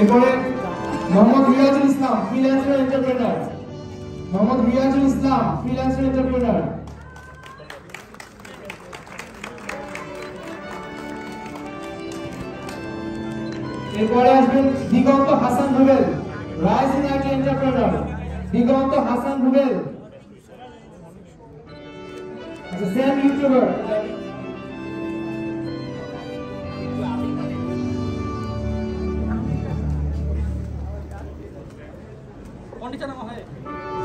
এরপরে Mohammad Riazul Islam freelancer entrepreneur Mohammad Riazul Islam freelancer entrepreneur এরপরে আসবেন Diganta Hasan Rubel rising IT entrepreneur Diganta Hasan Rubel same YouTuber Pandit